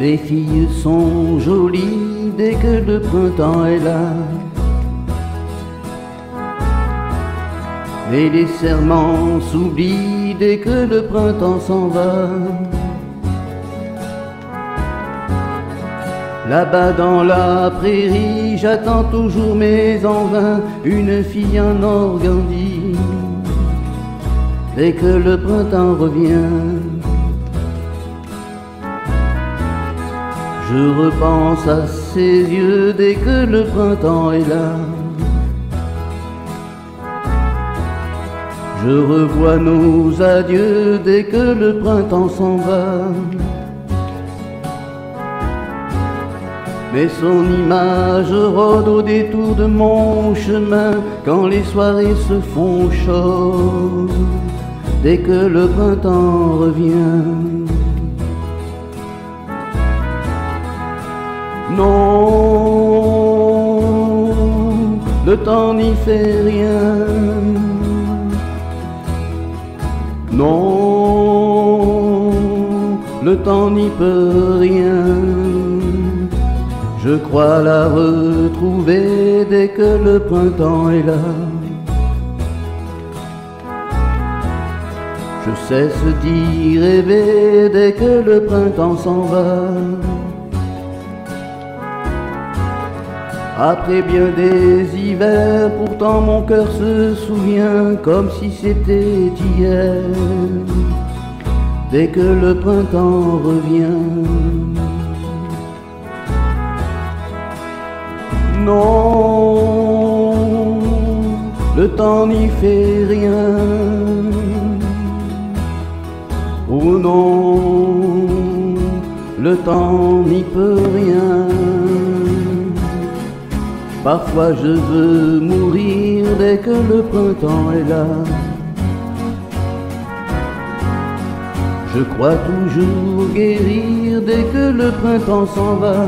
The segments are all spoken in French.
Les filles sont jolies dès que le printemps est là. Et les serments s'oublient dès que le printemps s'en va. Là-bas dans la prairie, j'attends toujours mais en vain une fille en organdie. Dès que le printemps revient, je repense à ses yeux dès que le printemps est là. Je revois nos adieux dès que le printemps s'en va. Mais son image rôde au détour de mon chemin quand les soirées se font chaudes. Dès que le printemps revient. Non, le temps n'y fait rien. Non, le temps n'y peut rien. Je crois la retrouver dès que le printemps est là. Je cesse d'y rêver dès que le printemps s'en va. Après bien des hivers, pourtant mon cœur se souvient comme si c'était hier. Dès que le printemps revient. Non, le temps n'y fait rien. Oh non, le temps n'y peut rien. Parfois je veux mourir dès que le printemps est là. Je crois toujours guérir dès que le printemps s'en va.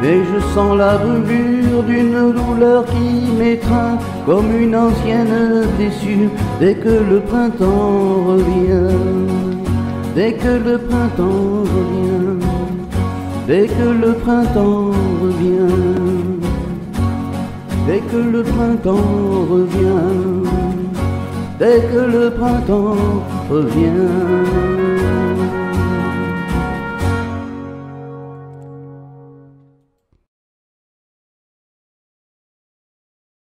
Mais je sens la brûlure d'une douleur qui m'étreint comme une ancienne blessure dès que le printemps revient. Dès que le printemps revient. Dès que le printemps revient. Dès que le printemps revient. Dès que le printemps revient.